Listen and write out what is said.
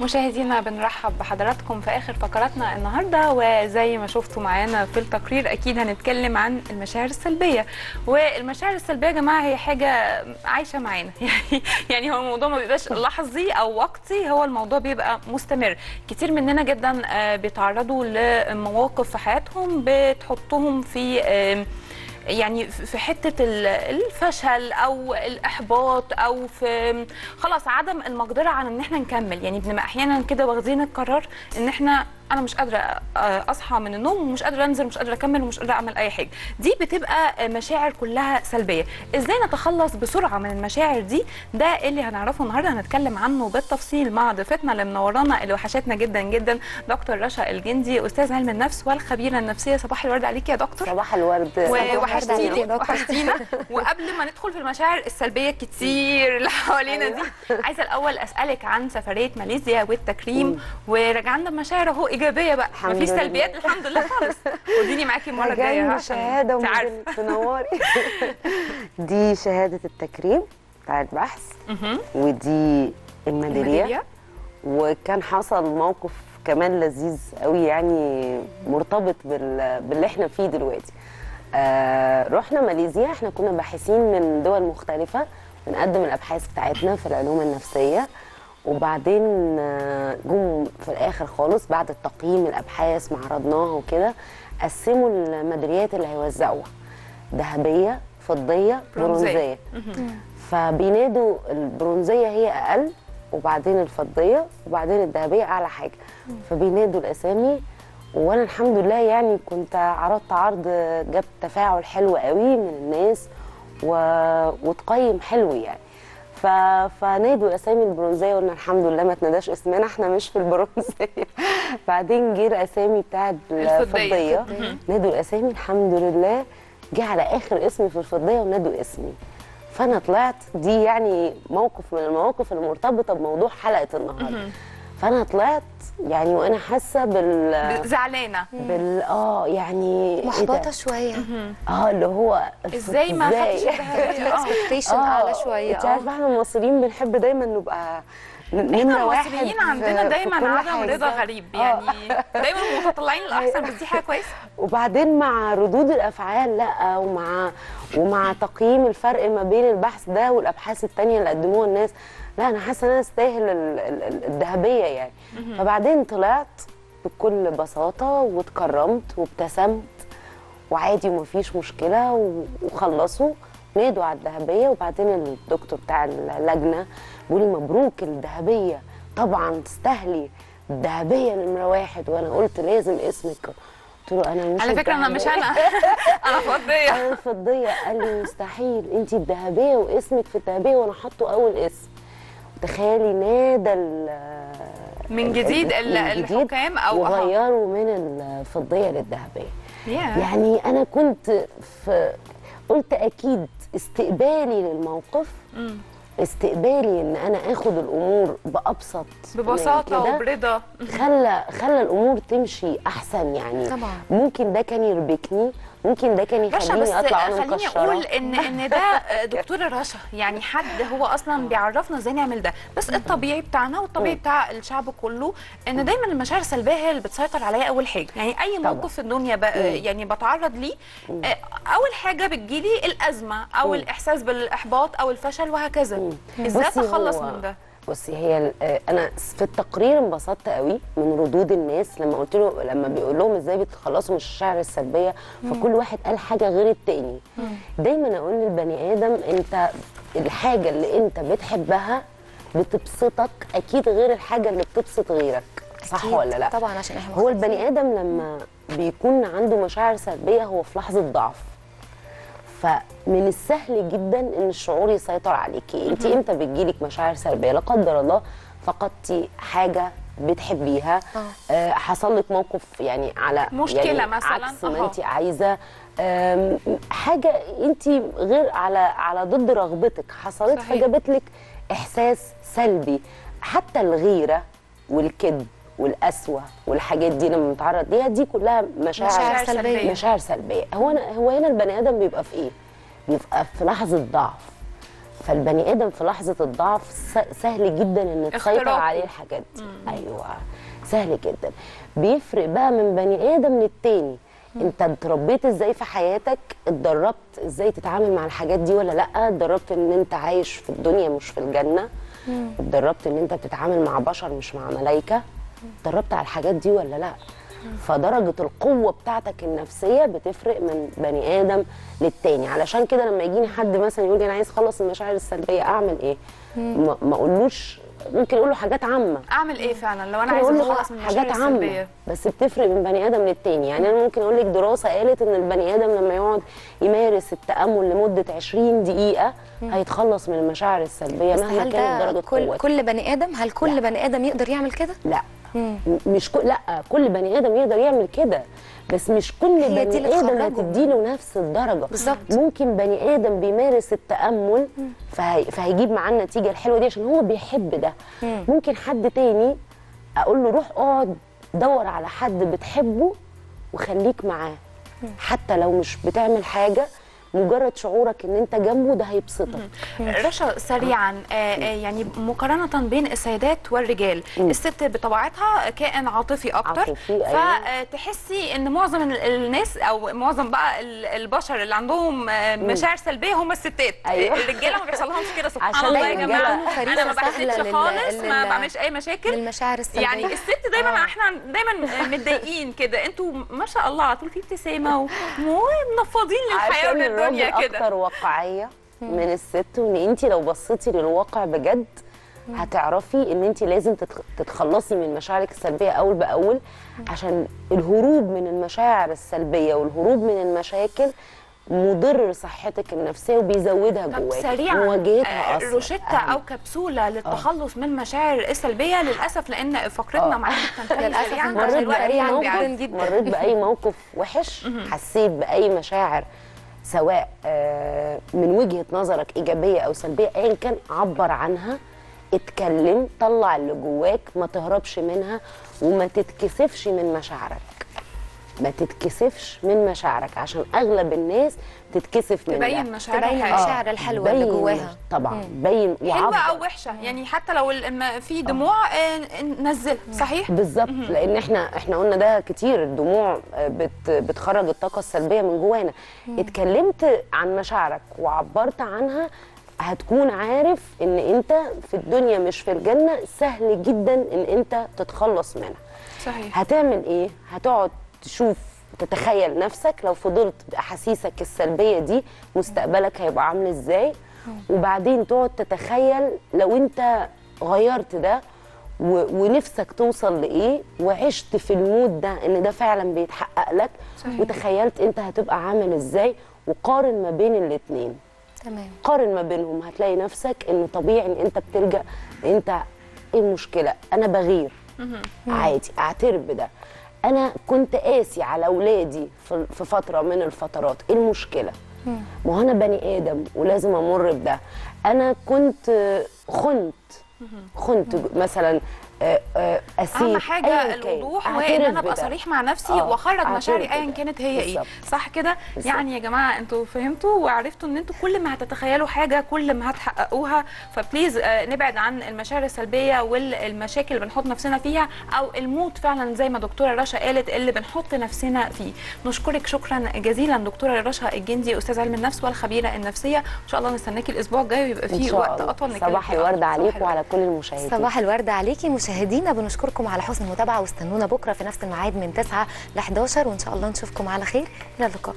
مشاهدينا بنرحب بحضراتكم في آخر فقراتنا النهارده وزي ما شفتوا معانا في التقرير أكيد هنتكلم عن المشاعر السلبية. والمشاعر السلبية يا جماعة هي حاجة عايشة معانا. يعني يعني هو الموضوع ما بيبقاش لحظي أو وقتي هو الموضوع بيبقى مستمر. كتير مننا جدا آه، بيتعرضوا لمواقف في حياتهم بتحطهم في يعني في حتة ال- الفشل أو الإحباط أو في خلاص عدم المقدرة على إن إحنا نكمل. يعني بنبقى أحيانا كده واخدين القرار إن إحنا أنا مش قادرة آه، أصحى من النوم ومش قادرة أنزل مش قادرة أكمل ومش قادرة أعمل أي حاجة. دي بتبقى مشاعر كلها سلبية. إزاي نتخلص بسرعة من المشاعر دي؟ ده اللي هنعرفه النهارده هنتكلم عنه بالتفصيل مع ضيفتنا اللي منورانا اللي وحشتنا جدا جدا دكتور رشا الجندي أستاذ علم النفس والخبيرة النفسية. صباح الورد عليكي يا دكتور. صباح الورد. ووحشتيني صباح وحشتينا وقبل ما ندخل في المشاعر السلبية الكتير اللي حوالينا دي عايزة الأول أسألك عن سفرية ماليزيا والتكريم. ورجعنا بمشاعر أهو. إيجابية بقى. الحمد مفيش. سلبيات الحمد لله خالص. خديني معاكي المرة الجاية جاي عشان شهادة تنوري. دي شهادة التكريم بتاع البحث. ودي الميدالية. وكان حصل موقف كمان لذيذ قوي يعني مرتبط بال... باللي إحنا فيه دلوقتي. آه رحنا ماليزيا. إحنا كنا باحثين من دول مختلفة بنقدم الأبحاث بتاعتنا في العلوم النفسية. وبعدين آه، جم في الآخر خالص بعد التقييم الأبحاث ما عرضناها وكده قسموا الميداليات اللي هيوزعوها ذهبية فضية برونزية. برونزية. فبينادوا البرونزية هي أقل وبعدين الفضية وبعدين الذهبية أعلى حاجة. فبينادوا الأسامي وأنا الحمد لله يعني كنت عرضت عرض جاب تفاعل حلو قوي من الناس و... وتقيم حلو يعني. ف... فنادوا الاسامي البرونزية وقلنا الحمد لله ما تناداش اسمنا إحنا مش في البرونزية. بعدين جه الاسامي بتاعت الفضية. الفضية. نادوا الاسامي الحمد لله. جه على آخر اسمي في الفضية ونادوا اسمي. فأنا طلعت دي يعني موقف من المواقف المرتبطة بموضوع حلقة النهارده. فانا طلعت يعني وأنا حاسه بال زعلانة. بال آه يعني إيه محبطة؟ شوية. آه اللي هو إزاي ما خدتش الذهبيه آه. اكسبكتيشن أعلى شوية. أنت عارفة إحنا المصريين بنحب دايما نبقى إحنا المصريين عندنا دايما عدم. رضا غريب. آه. يعني دايما متطلعين الأحسن بس دي حاجة كويسة. وبعدين مع ردود الأفعال لأ ومع ومع تقييم الفرق ما بين البحث ده والأبحاث التانية اللي قدموها الناس لا أنا حاسة إن أنا أستاهل ال- ال- ال- الذهبية يعني. فبعدين طلعت بكل بساطة واتكرمت وابتسمت وعادي ومفيش مشكلة وخلصوا نادوا على الذهبية. وبعدين الدكتور بتاع اللجنة بيقول لي مبروك الذهبية طبعا تستاهلي الذهبية نمرة واحد. وأنا قلت لازم اسمك. قلت له أنا مش على فكرة أنا مش. أنا. أنا فضية. أنا الفضيه قال لي مستحيل. انت الذهبية واسمك في الذهبية وأنا حاطة أول اسم. تخيلي نادى من جديد الحكام أو. وغيروا من الفضية للذهبية Yeah. يعني أنا كنت في قلت أكيد استقبالي للموقف مم. استقبالي إن أنا آخد الأمور بأبسط ببساطة وبرضا خلى خلى الأمور تمشي أحسن يعني طبعا. ممكن ده كان يربكني ممكن ده كان يخليني أطلع أنا خليني أقول إن إن ده دكتوره رشا يعني حد هو أصلا بيعرفنا إزاي نعمل ده. بس الطبيعي بتاعنا والطبيعي بتاع الشعب كله إن دايما المشاعر السلبية هي اللي بتسيطر عليا أول حاجة. يعني أي. موقف في الدنيا يعني بتعرض ليه آه، أول حاجة بتجيلي الأزمة أو الإحساس بالإحباط أو الفشل وهكذا. إزاي أتخلص من ده؟ بصي هي آه، أنا في التقرير انبسطت قوي من ردود الناس لما قلت له لما بيقول لهم إزاي بتتخلصوا من الشعر السلبية فكل واحد قال حاجة غير التاني. دايما أقول للبني آدم أنت الحاجة اللي أنت بتحبها بتبسطك أكيد غير الحاجة اللي بتبسط غيرك صح أكيد. ولا لأ؟ طبعا عشان إحنا هو البني آدم لما بيكون عنده مشاعر سلبية هو في لحظة ضعف. فمن السهل جدا إن الشعور يسيطر عليكي انت إمتى بتجيلك مشاعر سلبية؟ لا قدر الله فقدتي حاجة بتحبيها. آه. آه حصل لك موقف يعني على مشكلة يعني مثلاً، عكس ما. انت عايزة. آم، حاجة انت غير على على ضد رغبتك حصلت. فجابت لك إحساس سلبي. حتى الغيرة والكذب والقسوه والحاجات دي لما بنتعرض ليها دي كلها مشاعر, مشاعر سلبية. مشاعر سلبية. هو أنا هو هنا البني آدم بيبقى في إيه؟ بيبقى في لحظة ضعف. فالبني آدم في لحظة الضعف سهل جدا ان تسيطر. عليه الحاجات دي. أيوه. سهل جدا. بيفرق بقى من بني آدم للتاني. أنت اتربيت إزاي في حياتك؟ اتدربت إزاي تتعامل مع الحاجات دي ولا لأ؟ اتدربت إن أنت عايش في الدنيا مش في الجنة؟ اتدربت إن أنت بتتعامل مع بشر مش مع ملائكه اتدربت على الحاجات دي ولا لا؟ فدرجة القوة بتاعتك النفسية بتفرق من بني آدم للتاني. علشان كده لما يجيني حد مثلا يقول لي أنا عايز أخلص المشاعر السلبية أعمل إيه؟ ما ما أقولوش ممكن أقول له حاجات عامة. أعمل إيه فعلا؟ لو أقول له اتخلص من المشاعر حاجات عامة بس بتفرق من بني آدم للتاني. يعني أنا ممكن أقول لك دراسة قالت إن البني آدم لما يقعد يمارس التأمل لمدة 20 دقيقة هيتخلص من المشاعر السلبية مهما كانت درجة كل كل بني آدم؟ هل كل بني آدم يقدر يعمل كده؟ لا. مش كل لا كل بني آدم يقدر يعمل كده. بس مش كل بني آدم. هتديله نفس الدرجة. بالظبط. ممكن بني آدم بيمارس التأمل فهي فهيجيب معاه النتيجة الحلوة دي عشان هو بيحب ده. مم. ممكن حد تاني أقول له روح اقعد دور على حد بتحبه وخليك معاه. حتى لو مش بتعمل حاجة مجرد شعورك إن أنت جنبه ده هيبسطك. رشا سريعا آه، آه، يعني مقارنة بين السيدات والرجال الست بطبيعتها كائن عاطفي أكتر عاطفي، أيوة. فتحسي إن معظم ال- الناس أو معظم بقى ال- البشر اللي عندهم آه، مشاعر سلبية هم الستات. أيوة. الرجالة ما بيحصلهمش كده سبحان الله يا فريسة أنا ما بحسدش لل- خالص ما بعملش أي مشاكل. للمشاعر السلبية. يعني الست دايما آه. إحنا دايما متضايقين كده. أنتوا ما شاء الله على طول في ابتسامة ومنفضين للحياة وللدنيا الراجل كده. أكتر واقعية من الست وإن انت لو بصيتي للواقع بجد هتعرفي إن انت لازم تتخ- تتخلصي من مشاعرك السلبية أول بأول عشان الهروب من المشاعر السلبية والهروب من المشاكل مضر صحتك النفسية وبيزودها جواك سريعا مواجهتها آه، أصلا. روشتة أهم. أو كبسولة للتخلص من المشاعر السلبيه للأسف لأن فقرتنا آه. معاكم بتنتهي للأسف سريعا انت مريت عشان الوقت بأي يعني موقف. مريت بأي موقف وحش حسيت بأي مشاعر سواء آه، من وجهة نظرك إيجابية أو سلبية أيا كان عبر عنها اتكلم طلع اللي جواك ما تهربش منها وما تتكسفش من مشاعرك. ما تتكسفش من مشاعرك عشان أغلب الناس تتكسف من تبين. مشاعرها تبين. الحقيقية. المشاعر الحلوة اللي جواها. طبعا بين حلوة أو وحشة يعني حتى لو في دموع آه، نزلها صحيح؟ بالظبط لأن إحنا إحنا قلنا ده كتير الدموع آه، بت بتخرج الطاقة السلبية من جوانا. اتكلمت عن مشاعرك وعبرت عنها هتكون عارف إن أنت في الدنيا مش في الجنة سهل جدا إن أنت تتخلص منها. صحيح. هتعمل إيه؟ هتقعد تشوف تتخيل نفسك لو فضلت بأحاسيسك السلبية دي مستقبلك هيبقى عامل إزاي؟ وبعدين تقعد تتخيل لو أنت غيرت ده و- ونفسك توصل لإيه؟ وعشت في المود ده إن ده فعلا بيتحقق لك صحيح. وتخيلت أنت هتبقى عامل إزاي؟ وقارن ما بين الاتنين. تمام. قارن ما بينهم هتلاقي نفسك إن طبيعي إن أنت بترجع أنت إيه المشكلة؟ أنا بغير. عادي أعترف بده. أنا كنت قاسي على أولادي في فترة من الفترات. إيه المشكلة؟ ما هو أنا بني آدم ولازم أمر بده. أنا كنت خنت. خنت مثلا آه، آه، اسيت أهم حاجة. الوضوح وان أنا ابقى. صريح مع نفسي آه، وأخرج مشاعري ايا. كانت هي إيه بالظبط. صح كده. يعني يا جماعة أنتوا فهمتوا وعرفتوا إن أنتوا كل ما هتتخيلوا حاجة كل ما هتحققوها فبليز آه، نبعد عن المشاعر السلبية والمشاكل اللي بنحط نفسنا فيها أو الموت فعلا زي ما دكتورة رشا قالت اللي بنحط نفسنا فيه نشكرك شكرا جزيلا دكتورة رشا الجندي أستاذ علم النفس والخبيرة النفسية إن شاء الله نستناكي الأسبوع الجاي ويبقى فيه وقت. أطول نتكلم صباح الورد. عليك وعلى كل المشاهدين صباح الورد عليكي مشاهدينا بنشكركم على حسن المتابعة واستنونا بكرة في نفس الميعاد من 9 ل 11 وإن شاء الله نشوفكم على خير. إلى اللقاء.